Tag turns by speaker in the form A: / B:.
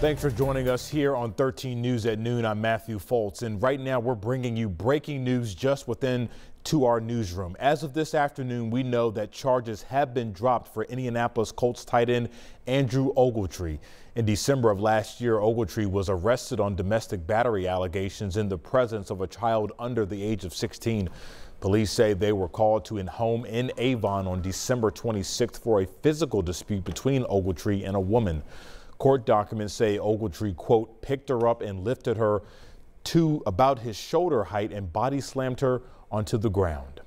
A: Thanks for joining us here on 13 News at noon. I'm Matthew Foltz, and right now we're bringing you breaking news just within to our newsroom. As of this afternoon, we know that charges have been dropped for Indianapolis Colts tight end Andrew Ogletree. In December of last year, Ogletree was arrested on domestic battery allegations in the presence of a child under the age of 16. Police say they were called to a home in Avon on December 26th for a physical dispute between Ogletree and a woman. Court documents say Ogletree, quote, picked her up and lifted her to about his shoulder height and body slammed her onto the ground.